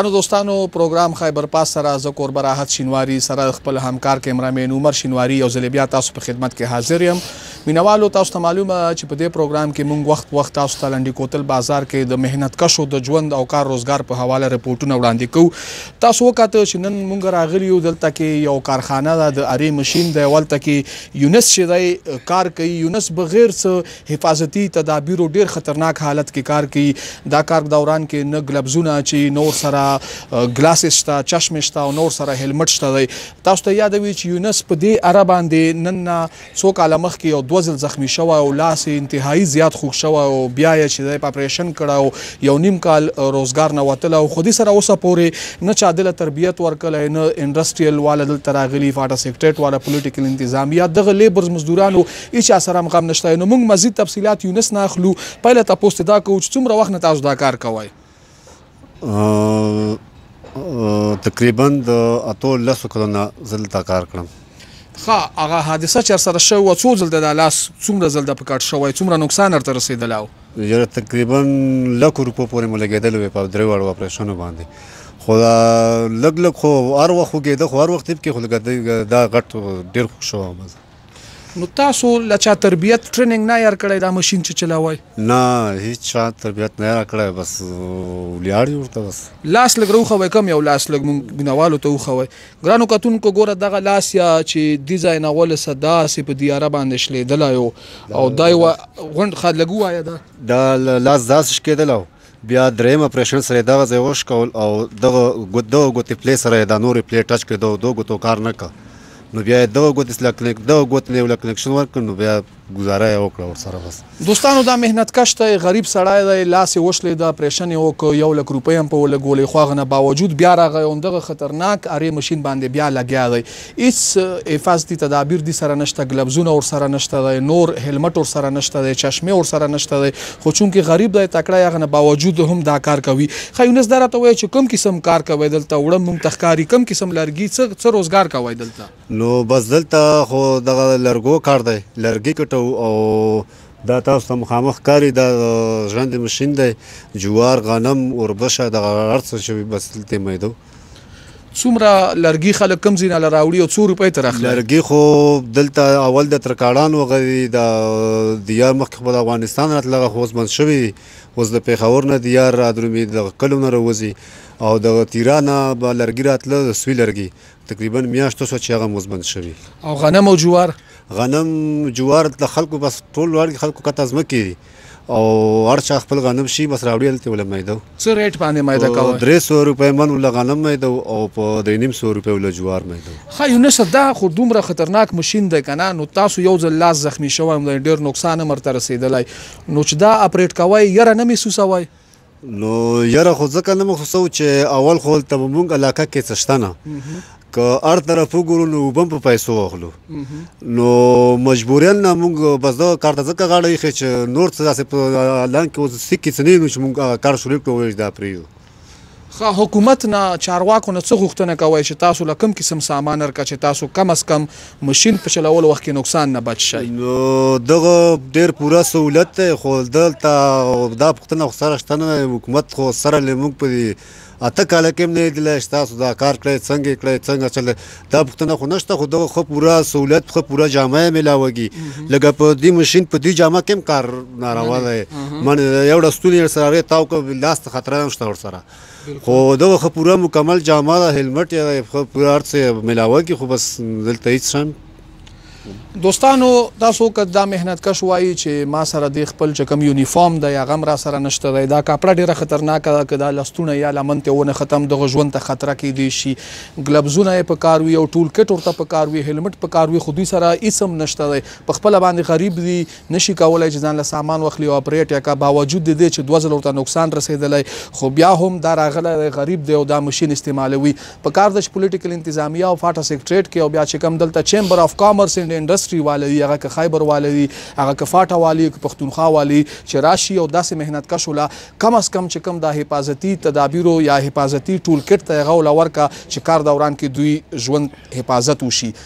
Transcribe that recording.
ګرانو دوستانو پروګرام خیبر پاس سره زه کوربه راحت شینواری سره خپل همکار کیمرا مین عمر شینواری یو ځل بیا تاسو په خدمت کې حاضر یم مینوالو تاسو ته معلومه چې په دې پروګرام کې مونږ وخت وخت تاسو ته لنډی کوتل بازار کې د مهنت کشو د ژوند او کار روزګار په حواله رپورټونه وړاندې کوو تاسو وکاته چې نن مونږ راغلی یو دلته کې یو کارخانه ده د اری ماشين دی ولته کې یونس چې دی کار کوي یونس بغیر څه حفاظتی تدابیرو ډیر خطرناک حالت کی کار کوي دا کار په دوران کی نه ګلبزونه چی نه ورسره ګلاسیس شته چشمې شته او نه ورسره هیلمټ شته دی تاسو ته یاده وی چی یونس په دی اره باندی نن نه څو کاله مخکی یو دوه ځل زخمی شوی او لاس یې انتهایی زیات خوږ شوی او بیا یې چی دی په اپریشن کړی او یو نیم کال روزګار نه وتلی او خودی سره اوسه پوری نه چا دله تربیت ورکړی نه انډسټریل واله دلته راغلی فاټه سیکټریټ واله پولیټیکل انتظامیه دغه لیبرز مزدورانو هیچا سره هم غم نشته نو موږ مزید تفصیلات یونس نه اخلو پهله تپوس ته دا کوو چې څومره وخت نه تاسو دا کار کوئ تقریبا د اتو لسو کلونه زه دلته کار کړم ښه هغه حادثه چې سره شوې وه څو ځل د لاس څومره ځل د په کټ شوی څومره نقصان ورته رسېدلی و یاره تقریبا لکو روپو پورې مو لګېدلی وی په درې واړو اپریشنو باندې خو دا لږ لږ خو هر وخت خوږېده خو هر وخت کې خو دا غټ ډېر خوږ شوی نو تاسو له چا تربیت ټریننګ نه یار کړی دا ماشین چې چلاوای نه هیڅ چا تربیت نه یار کړی بس ولیاړی ورته بس لاس لګ روخه وای کم یو لاس لګ مونږ بنوالو ته وخه وای ګرانو کتونکو ګوره دغه لاس یا چې دی ځای نه ول صدا سی په دیاره باندې شلې دلایو او دای و غوند خلګو آیا دا دا لاس داس شکې دلایو بیا دریم اپریشن سره یې دغه ځای وشکول او دغه دغه ګوتې پلې سره یې دا نورې پلې ټچ کړې دغه دوه ګوتو کار نه کړ نو بیا یې دغه ګوتې سره کنیکټ دغه ګوتې نه یې له کنیکشن ورکړ نو بیا ګزاره یې وکړه ورسره بس دوستانو دا محنت کش دی غریب سړی دی لاس یې وشلېده اپریشن یې وکړ یو لک روپۍ هم په ولګولې خو هغه نه باوجود بیا راغی او دغه خطرناک ارې مشین باندې بیا لګیا دی هیڅ حفاظتی تدابیر دی سره نشته ګلبزونه ورسره نشته دی نور هیلمټ ورسره نشته دی چشمه ورسره نشته دی خو چونکی غریب دی تکړه هغه نه باوجود هم دا کار کوی ښه یونس دا راته وایه چی کوم قسم کار کوی دلته وړه مونږ ته ښکاری کوم قسم لرګی څه څه روزګار کوی دلته. نو بس دلته خو دغه لرګو کار دی لرګی کټو او دا تاسو ته مخامخ ښکاری دا ژرندی مشین دی جوار غنم اوربشه دغه هرڅه چی وی بس دلته میدو. څومره لرګي خلک کم زینه له راوړي او څو روپۍ تر اخلي لرګي خو دلته اول د ترکاړانو غوي د دیار مخکې خو د افغانستان راتلغه خو اوس بند شوی دی اوس د پیښور نه دیار را درومي د کلو نه راوځي او د تیرا نه به لرګي راتله د سوی لرګي تقریبا میاشتو سو چې هغه اوس بند شوی او غنم او جوار غنم جوار د خلکو بس ټول واړ خلکو کته ځمکې دي او هر چا خپل غنم شي بس راوړي هلته ولا میده څه ریټ باندې میده کوي په 300 روپۍ من ولا غنم میده او په 350 روپۍ ولا جوار میده ښه یونس صاحب دا خو دومره خطرناک ماشین دی کنه نو تاسو یو ځل لاس زخمی شوی هم دی ډیر نقصان هم ورته رسیدلی نو چې دا اپریټ کوی یره نه محسوسوی نو یره خو ځکه نه مخصوصو چې اول خو ته مونږ علاقه کې څه شته نه که هر طرف وګورو نو وبم په پیسو واخلو نو مجبورا نه موږ بس دا کار ته ځکه غاړه یې چې نور څه داسې په لان کې اوس سکه څه نه نو چې موږ کار شروع کوو دا پریو خا حکومت نه چارواکو نه څه غوښتنه کوي چې تاسو لکم قسم سامان ورکړي چې تاسو کم اس کم مشین په چلولو وخت کې نقصان نه بچ شی. نو دغه ډیر پوره سهولت دی خو دلته دا پوښتنه خو سره شته نه حکومت خو سره له موږ په اته کاله کې هم نه لیدلی چې تاسو دا کار کړی څنګه یې کړی څنګه چل دا پوښتنه خو نشته خو دغه ښه پوره سهولت ښه پوره جامه یې ملاوږي لکه په دې ماشین په دې جامه کې هم کار ناروا دی من یو ډول ستونی ورسره هغې تاو کړ لاس ته خطره هم شته ورسره خو دغه خو پوره مکمل جامه ده هلمټ یا خو پوره هر څه ملاوه کی خو بس دلته هیڅ شان دوستانو تاسو که دا مهنت کش وایي چې ما سره د خپل چې کوم یونیفارم دی هغه هم راسره نشته دی دا کاپړه ډېره خطرناکه ده که دا لستوڼی یا لمن ترې ونښتم دغه ژوند ته خطره کیدی شي ګلبزونه یې په کار وي او ټول کټ ورته په کار وي هیلمټ په کار وي خو دوی سره هیڅ هم نشته دی په خپله باندې غریب دي نه شي کولای چې ځان له سامان واخلي او اپرېټ يې کا باوجود د دې چې دوه ځله ورته نقصان رسېدلی خو بيا هم دا راغلی دی غريب دی او دا مشين استعمالوي په کار ده چې پوليټيکل انتظاميه او فاټا سيکټريټ کې او بيا چې کوم دلته چېمبر اف کامرس اينډ انډسټري واله وي هغه که خيبر واله وي هغه که فاټا واله وي که پښتونخوا واله وي چې راشي او داسې محنت کشو له کم از کم چې کوم دا حفاظتي تدابيرو يا حفاظتي ټول کټ ته هغه له ورکه چې کار دوران کې دوی ژوند حفاظت وشي